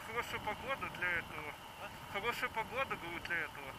Хорошая погода для этого. Хорошая погода, говорю, для этого.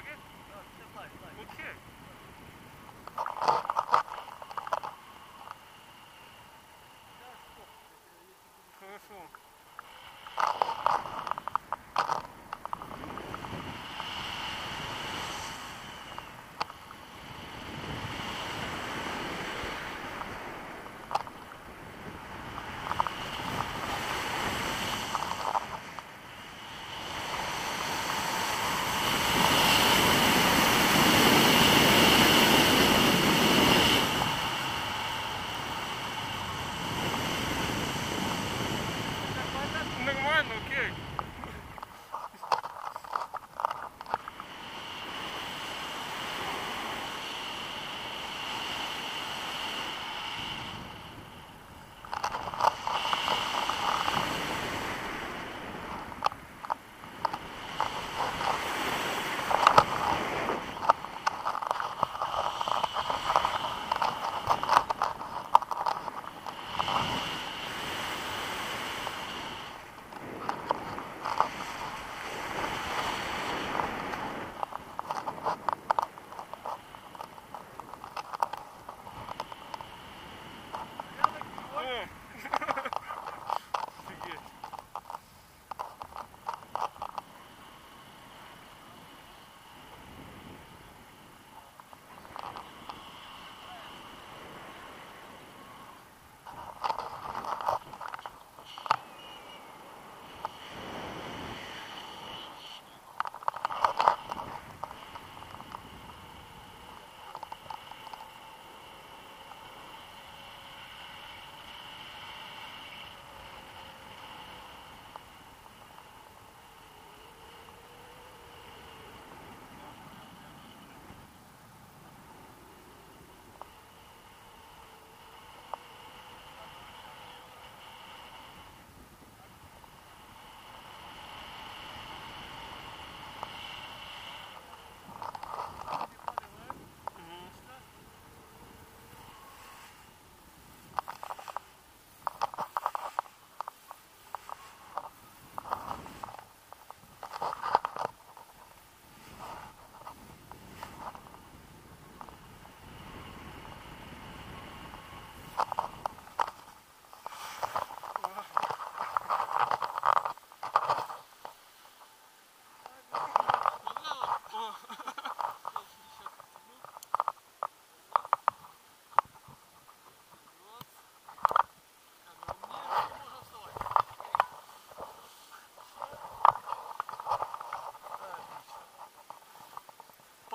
Target?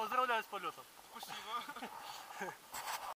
поздравляю с полетом.